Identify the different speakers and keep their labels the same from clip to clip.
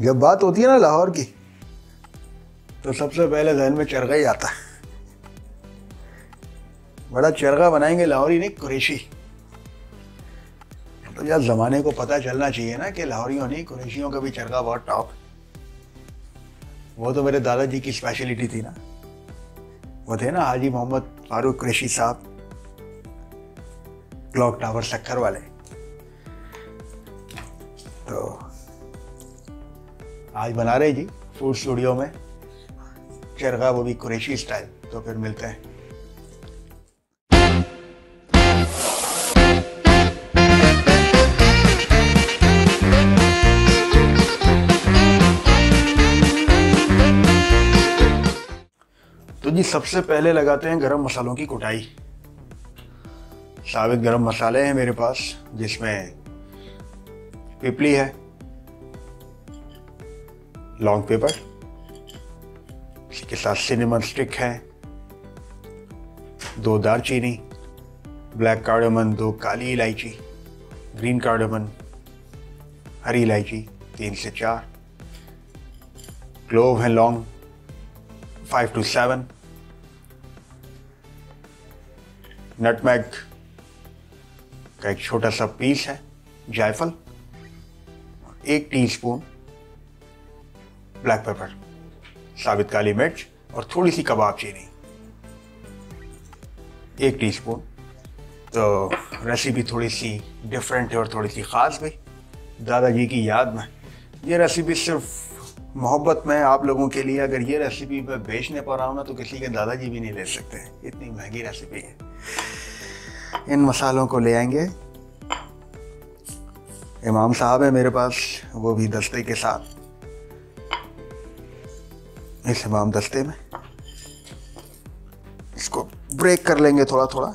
Speaker 1: जब बात होती है ना लाहौर की तो सबसे पहले जहन में चरगा ही आता है। बड़ा चरगा बनाएँगे लाहौरी नहीं, कुरेशी। यार जमाने को पता चलना चाहिए ना कि लाहौरियों नहीं, कुरेशियों का भी चरगा बहुत टॉप वो तो मेरे दादाजी की स्पेशलिटी थी ना। वो थे ना हाजी मोहम्मद फारूक कुरेशी साहब क्लॉक टावर शक्कर वाले। तो आज बना रहे जी फ़ूड स्टूडियो में चरगा वो भी कुरेशी स्टाइल तो फिर मिलते हैं। सबसे पहले लगाते हैं गरम मसालों की कुटाई। साबित गरम मसाले हैं मेरे पास, जिसमें पिपली है लॉन्ग पेपर, इसके साथ सिनेमन स्टिक है, दो दालचीनी ब्लैक कार्डमन दो काली इलायची ग्रीन कार्डमन हरी इलायची, तीन से चार क्लोव है लॉन्ग फाइव टू सेवन नटमैग का एक छोटा सा पीस है, जायफल, एक टीस्पून ब्लैक पेपर साबित काली मिर्च और थोड़ी सी कबाब चीनी। एक टीस्पून तो रेसिपी थोड़ी सी डिफरेंट है और थोड़ी सी ख़ास भी। दादाजी की याद में, ये रेसिपी सिर्फ़ मोहब्बत में आप लोगों के लिए अगर ये रेसिपी मैं बेचने पर रहा हूँ ना तो किसी के दादाजी भी नहीं ले सकते। इतनी महँगी रेसिपी है। इन मसालों को ले आएँगे। इमाम साहब है मेरे पास, वो भी दस्ते के साथ। इस इमाम दस्ते में। इसको ब्रेक कर लेंगे थोड़ा थोड़ा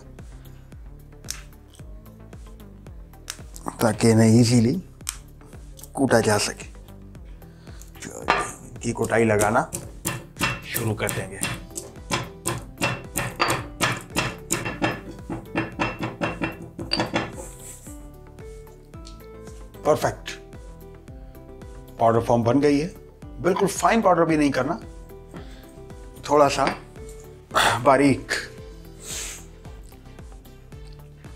Speaker 1: ताकि इन्हें इजीली कूटा जा सके। इनकी कुटाई लगाना शुरू कर देंगे। परफेक्ट पाउडर फॉर्म बन गई है। बिल्कुल फाइन पाउडर भी नहीं करना। थोड़ा सा बारीक।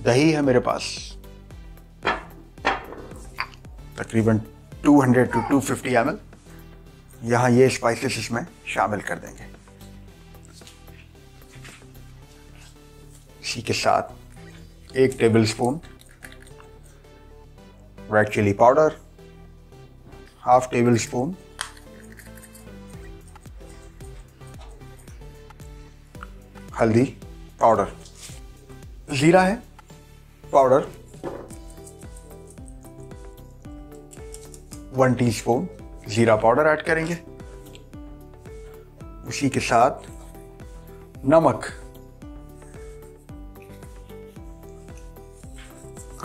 Speaker 1: दही है मेरे पास। तकरीबन 200 टू 250 फिफ्टी एम एल यहाँ ये स्पाइसेस इसमें शामिल कर देंगे। इसी के साथ एक tablespoon red chilli powder half tablespoon हल्दी पाउडर जीरा है पाउडर वन टीस्पून जीरा पाउडर ऐड करेंगे। उसी के साथ नमक।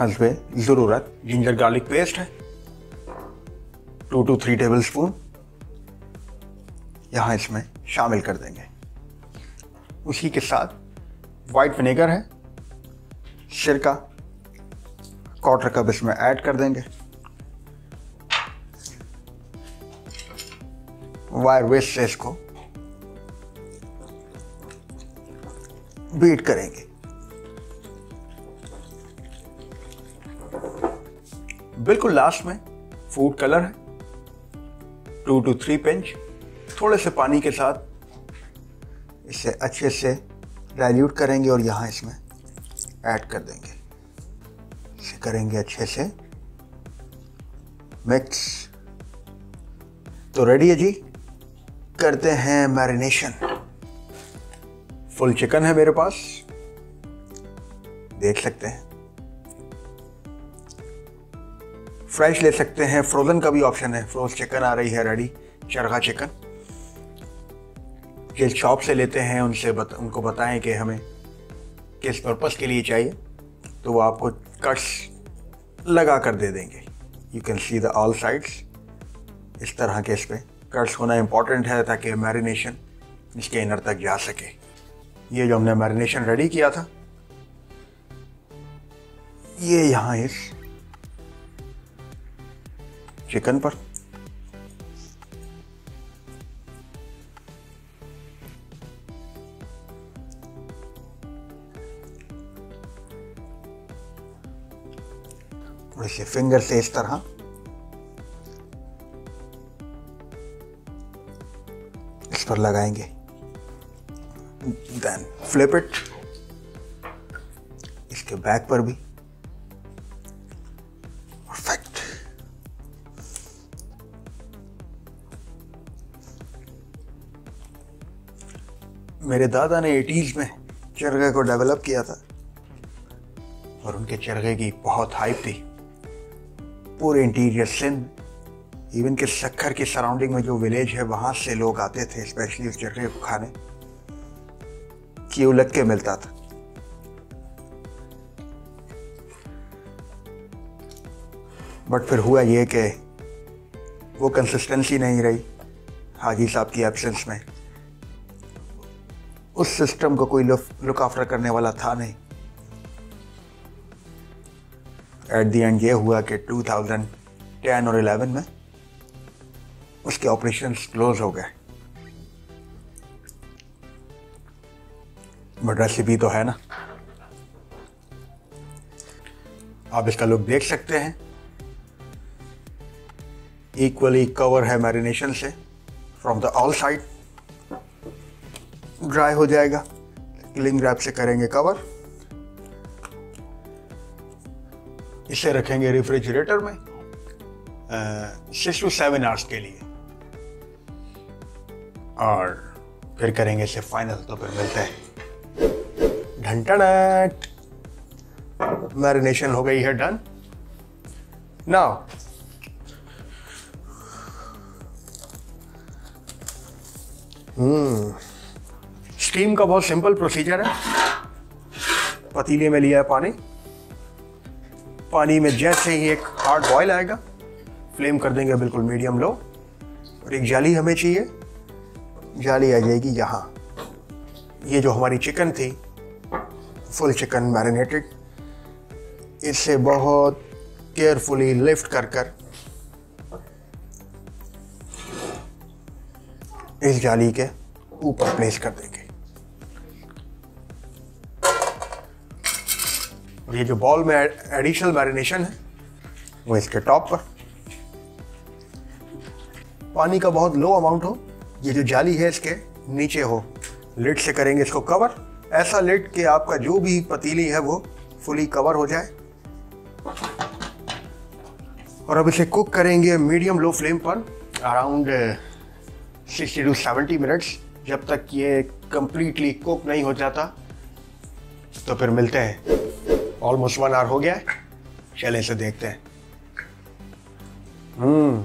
Speaker 1: हसबे ज़रूरत जिंजर गार्लिक पेस्ट है two to three tablespoon यहाँ इसमें शामिल कर देंगे उसी के साथ वाइट विनेगर है सिरका क्वार्टर कप इसमें ऐड कर देंगे वायर वेस्ट से इसको बीट करेंगे बिल्कुल लास्ट में फ़ूड कलर है टू टू थ्री पिंच थोड़े से पानी के साथ इसे अच्छे से डाइल्यूट करेंगे और यहाँ इसमें ऐड कर देंगे। इसे करेंगे अच्छे से मिक्स तो रेडी है जी? करते हैं मैरिनेशन फुल चिकन है मेरे पास। देख सकते हैं। फ्रेश ले सकते हैं। फ्रोज़न का भी ऑप्शन है। फ्रोज चिकन आ रही है रेडी चरखा चिकन। जिस शॉप से लेते हैं उनसे बत, उनको बताएँ कि हमें किस पर्पज़ के लिए चाहिए। तो वो आपको कट्स लगा कर दे देंगे। You can see the all sides इस तरह के इस पर कट्स होना इंपॉर्टेंट है ताकि मैरिनेशन इसके इनर तक जा सके। ये जो हमने मैरिनेशन रेडी किया था ये यहाँ इस चिकन पर। थोड़े से फिंगर से इस तरह। इस पर लगाएँगे। देन फ्लिप इट इसके बैक पर भी। मेरे दादा ने एटीज में चरगे को डेवलप किया था। और उनके चरगे की बहुत हाइप थी। पूरे इंटीरियर सिंध इवन के सखर के सराउंडिंग में जो विलेज है, वहाँ से लोग आते थे स्पेशली उस चरखे को खाने। कि उलग के मिलता था। बट फिर हुआ ये कि वो कंसिस्टेंसी नहीं रही, हाजी साहब की एब्सेंस में। उस सिस्टम को कोई लुक आफ्टर करने वाला था नहीं। एट दी एंड ये हुआ कि 2010 और 11 में उसके ऑपरेशन क्लोज हो गए। बट रेसिपी तो है ना? आप इसका लुक देख सकते हैं। इक्वली कवर है मैरिनेशन से from the all side dry हो जाएगा। क्लिंग रैप से करेंगे कवर इसे रखेंगे रेफ्रिजरेटर में सिक्स टू सेवन आवर्स के लिए। और फिर करेंगे इसे फाइनल तो फिर मिलते हैं। घंटाट मैरिनेशन हो गई है डन नाउ हम्म स्टीम का बहुत सिंपल प्रोसीजर है। पतीले में लिया है पानी। पानी में जैसे ही एक हार्ड बॉयल आएगा फ्लेम कर देंगे बिल्कुल मीडियम लो और एक जाली हमें चाहिए। जाली आ जाएगी यहाँ। ये जो हमारी चिकन थी फुल चिकन मैरिनेटेड इसे बहुत केयरफुली लिफ्ट कर कर इस जाली के ऊपर प्लेस कर देंगे। और ये जो बॉल में एडिशनल मैरिनेशन है, वो इसके टॉप पर। पानी का बहुत लो अमाउंट हो, ये जो जाली है इसके नीचे हो। लिड से करेंगे इसको कवर ऐसा लिड कि आपका जो भी पतीली है वो फुली कवर हो जाए। और अब इसे कुक करेंगे मीडियम लो फ्लेम पर around sixty to seventy minutes जब तक ये कंप्लीटली कुक नहीं हो जाता तो फिर मिलते हैं। ऑलमोस्ट वन आवर हो गया है। चले इसे देखते हैं। हम्म।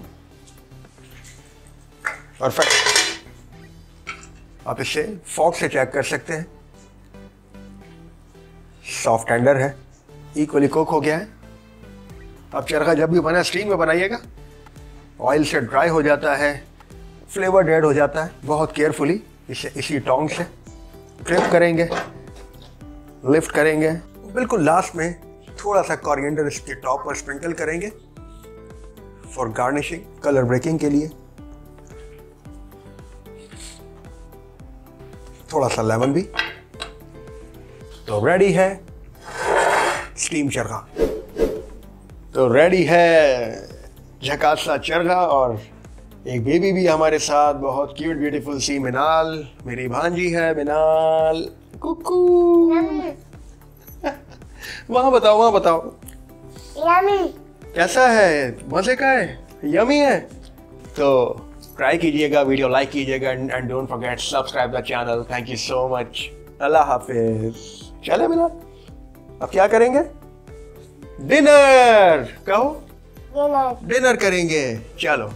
Speaker 1: परफेक्ट आप इसे फॉक से चेक कर सकते हैं। सॉफ्ट टेंडर है। इक्वली कुक हो गया है। आप चरखा जब भी बना स्टीम में बनाइएगा। ऑयल से ड्राई हो जाता है। फ्लेवर डेड हो जाता है। बहुत केयरफुली इसे, इसी टोंग से फ्लिप करेंगे। लिफ्ट करेंगे। बिल्कुल लास्ट में थोड़ा सा कॉरिएंडर इसके टॉप पर स्प्रिंकल करेंगे फॉर गार्निशिंग कलर ब्रेकिंग के लिए। थोड़ा सा लेमन भी। तो रेडी है स्टीम चरखा। तो रेडी है झकासा चरखा और एक बेबी भी हमारे साथ, बहुत क्यूट ब्यूटीफुल सी मिनाल मेरी भांजी है मिनाल कुकू। वहाँ बताओ वहाँ बताओ।
Speaker 2: यमी
Speaker 1: कैसा है? मज़े का है? यमी है? तो ट्राई कीजिएगा वीडियो लाइक कीजिएगा and don't forget subscribe the channel thank you so much अल्लाह हाफिज। चले मिला। अब क्या करेंगे? डिनर कहो।
Speaker 2: डिनर
Speaker 1: डिनर करेंगे। चलो।